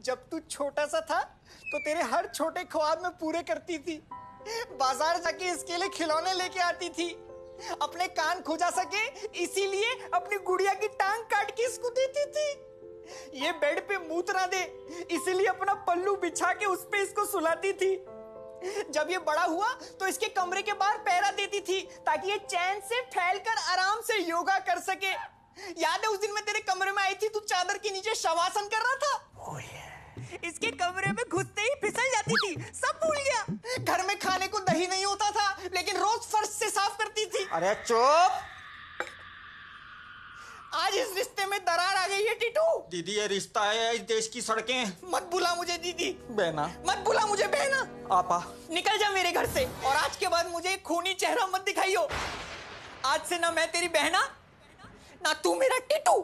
जब तू छोटा सा था तो तेरे हर छोटे ख्वाब में पूरे करती थी। बाज़ार जाके इसके लिए खिलौने लेके आती थी। अपने कान खोजा सके, इसीलिए अपनी गुड़िया की टांग काट के इसको देती थी। ये बेड पे मूत ना दे, इसीलिए अपना पल्लू बिछा के उस पे इसको सुलाती थी। जब ये बड़ा हुआ तो इसके कमरे के बाहर पैरा देती थी, ताकि ये चैन से फैलकर आराम से योगा कर सके। याद है उस दिन मैं तेरे कमरे में आई थी, तू चादर के नीचे शवासन कर रहा था? जाती थी सब भूल गया। घर में खाने को दही नहीं होता था लेकिन रोज फर्श से साफ़ करती थी। अरे चुप। आज इस रिश्ते में दरार आ गई है टीटू। दीदी ये रिश्ता है इस देश की सड़कें। मत बुला मुझे दीदी। बहना। मत बुला मुझे बहना। आपा निकल जा मेरे घर से और आज के बाद मुझे खूनी चेहरा मत दिखाइयो। आज से ना मैं तेरी बहना ना तू मेरा टिटू।